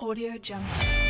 Audio jump.